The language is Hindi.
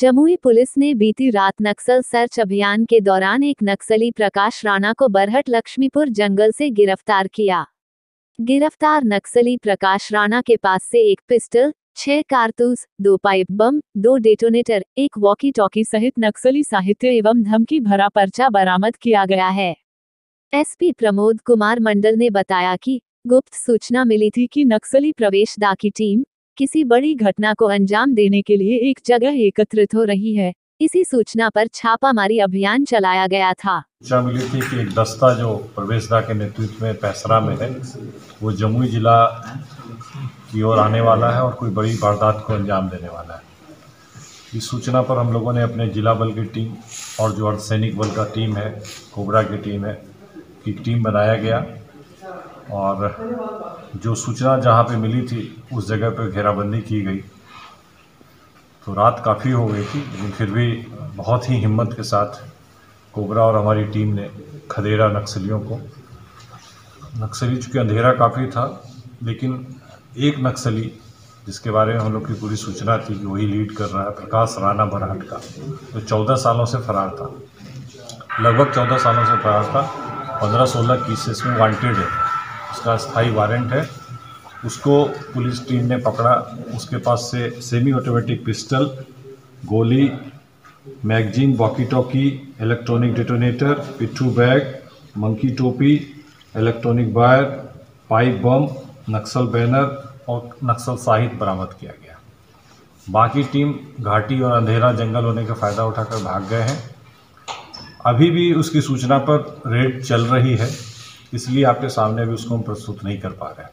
जमुई पुलिस ने बीती रात नक्सल सर्च अभियान के दौरान एक नक्सली प्रकाश राणा को बरहट लक्ष्मीपुर जंगल से गिरफ़्तार किया। गिरफ़्तार नक्सली प्रकाश राणा के पास से एक पिस्टल, छह कारतूस, दो पाइप बम, दो डेटोनेटर, एक वॉकी टॉकी सहित नक्सली साहित्य एवं धमकी भरा पर्चा बरामद किया गया है। एसपी प्रमोद कुमार मंडल ने बताया कि गुप्त सूचना मिली थी कि नक्सली प्रवेश दा की टीम किसी बड़ी घटना को अंजाम देने के लिए एक जगह एकत्रित हो रही है। इसी सूचना पर छापामारी अभियान चलाया गया था। सूचना मिली थी कि एक दस्ता जो प्रवेशदा के नेतृत्व में पैसरा में है, वो जमुई जिला की ओर आने वाला है और कोई बड़ी वारदात को अंजाम देने वाला है। इस सूचना पर हम लोगों ने अपने जिला बल की टीम और जो अर्धसैनिक बल का टीम है, कोबरा की टीम है, की टीम बनाया गया। और जो सूचना जहाँ पे मिली थी, उस जगह पे घेराबंदी की गई। तो रात काफ़ी हो गई थी, लेकिन फिर भी बहुत ही हिम्मत के साथ कोबरा और हमारी टीम ने खदेरा नक्सलियों को। नक्सली चूँकि अंधेरा काफ़ी था, लेकिन एक नक्सली, जिसके बारे में हम लोग की पूरी सूचना थी कि वही लीड कर रहा है, प्रकाश राणा बराहट का, जो चौदह सालों से फरार था। लगभग चौदह सालों से फरार था, पंद्रह सोलह केसेस में वांटेड है। उसका स्थायी वारंट है। उसको पुलिस टीम ने पकड़ा। उसके पास से सेमी ऑटोमेटिक पिस्टल गोली magazine walkie talkie electronic detonator पिट्ठू बैग मंकी टोपी electronic wire pipe bomb Naxal banner और नक्सल साहित्य बरामद किया गया। बाकी टीम घाटी और अंधेरा जंगल होने का फ़ायदा उठाकर भाग गए हैं। अभी भी उसकी सूचना पर रेड चल रही है। इसलिए आपके सामने भी उसको हम प्रस्तुत नहीं कर पा रहे हैं।